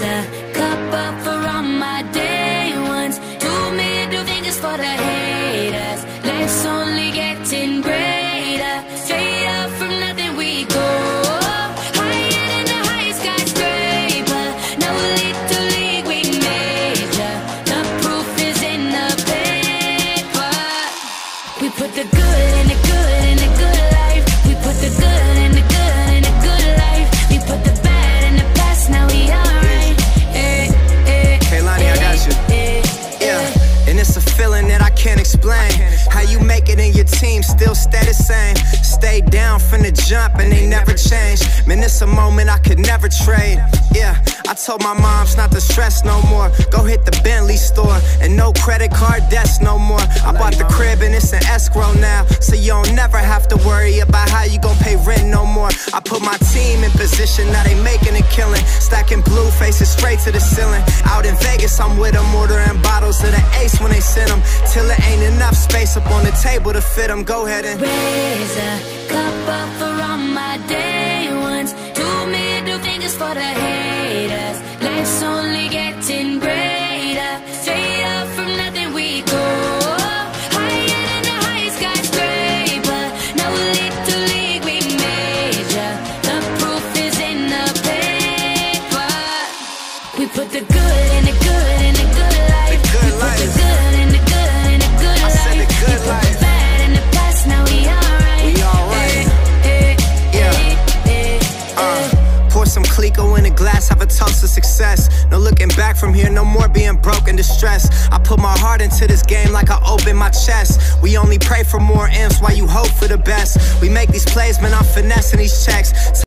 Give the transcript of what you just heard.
A cup up for all my day ones. Two middle fingers for the haters. Life's only getting greater. Straight up from nothing we go. Higher than the highest skyscraper. No little league we. The proof is in the paper. We put the good in the good in the good explain. How you make it in your team still stay the same. Stay down from the jump and they never change. Man, it's a moment I could never trade. Yeah, I told my moms not to stress no more. Go hit the Bentley store and no credit card debts no more. I bought the crib and it's an escrow now. So you don't never have to worry about how you gon' pay rent no more. I put my team in position, now they making a killing. Stacking blue faces straight to the ceiling. Out in Vegas, I'm with them, ordering bottles of the ace when they send them. Till it ain't space up on the table to fit them. Go ahead and. Raise a cup up for all my day ones. Two middle fingers for the haters. Life's only getting greater. Straight up from nothing we go. Higher than the highest skyscraper. No little league we major. The proof is in the paper. We put the good in the good in the good life. The good life. Some Clicquot in a glass, have a toast to success. No looking back from here, no more being broke and distressed. I put my heart into this game like I open my chest. We only pray for more M's while you hope for the best. We make these plays, man, I'm finessing these checks.